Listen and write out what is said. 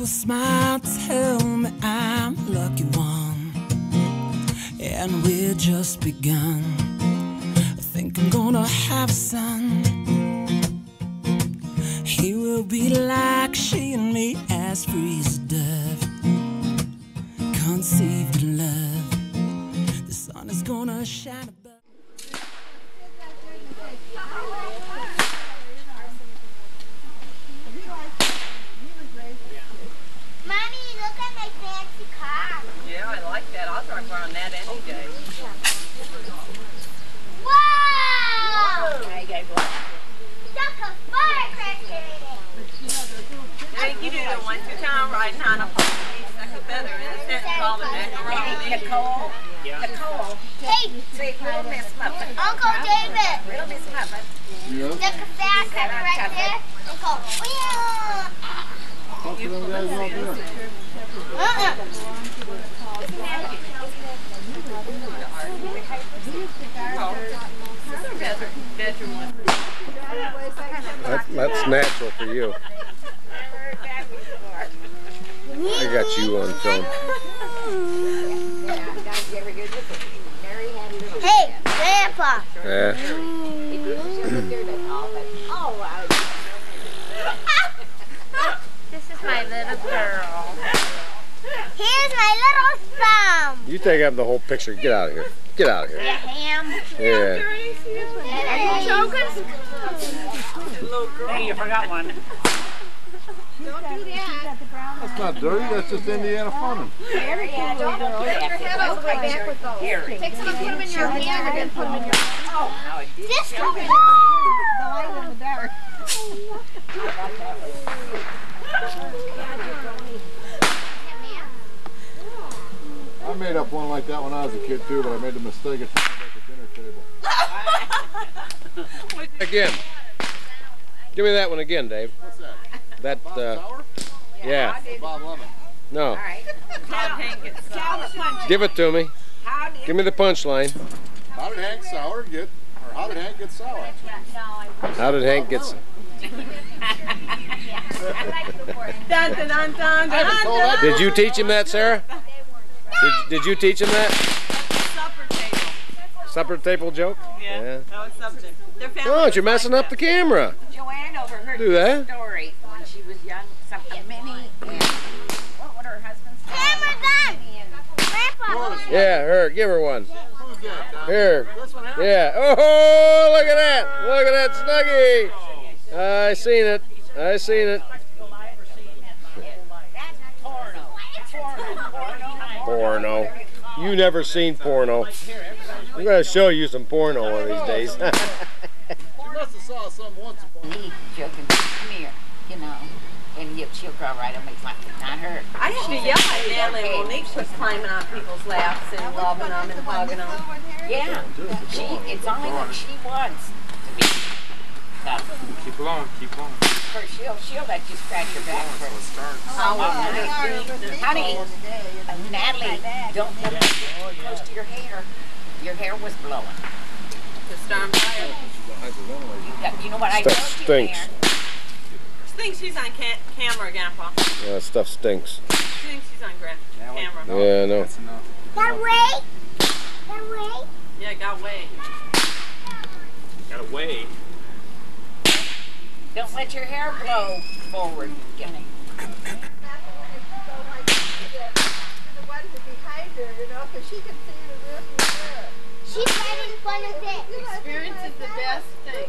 People smile, tell me I'm a lucky one, and we're just begun. I think I'm gonna have a son. He will be like she and me, as free as a dove, conceived in love. The sun is gonna shine above. Mommy, look at my fancy car. Yeah, I like that. I'll drive around that any day. Whoa! There you go. Stuck a firecracker in it. Hey, you do the one two time riding on a pole. Stuck a feather in it. That's called macaroni. Nicole. Nicole. Hey, Say, real Miss Muffet. Uncle David. Real Miss Muffet. Stuck a firecracker right there. And go, Talk to them guys out there. Uh-uh. Bedroom one. That, that's natural for you. I got you on film. Hey, Grandpa. Yeah. This is my little girl. Here's my little thumb. You take up the whole picture. Get out of here. Get out of here. Ham. Yeah. Are you joking? Hey, you forgot one. That's not dirty, that's just Indiana funnin'. Take some and put them in your hand and then put them in your This one. Oh, the light in the dark. I made up one like that when I was a kid too, but I made the mistake of taking it at the dinner table. Again. Give me that one again, Dave. What's that? That, uh, Sauer? yeah. Bob Lemon. No. Bob Hankins. Give it to me. Give me the punchline. How did Hank Sauer get, or how did Hank get sour? How did Hank get? Did you teach him that, Sarah? Did, did you teach him that Supper table. Supper table joke? Yeah. Yeah. That was something. Their family Don't you're messing like up the camera. Joanne overheard Do that. story when she was young, something Minnie and what would her husband's name? Camera done. Grandpa. Yeah, her. Give her one. Who's that, Here. This one here? Yeah. Oh, look at that. Look at that snuggie. I seen it. I seen it. Porno. You never seen porno. I'm gonna show you some porno one of these days. She must have saw some once upon Me joking, come here, you know, and you, she'll cry right on me, like, not her. I used to yell at Natalie when Monique was climbing on people's laps and loving them and hugging them. Yeah, she, it's only what she wants to be tough. Keep going, keep going. Her, she'll, she'll let you scratch your back So for oh, oh, it starts. Honey, Natalie, don't let it get close to your hair. Your hair was blowing. The storm fire. You, got- you know what I told Stuff you stinks. there? She thinks she's on ca- camera, Grandpa. Yeah, stuff stinks. She thinks she's on gra- camera. Yeah, I know. That's enough. That way. That way. Yeah, got way. Gotta wait. Don't let your hair blow forward, Jenny. She's right in front of it. Experience is the best thing.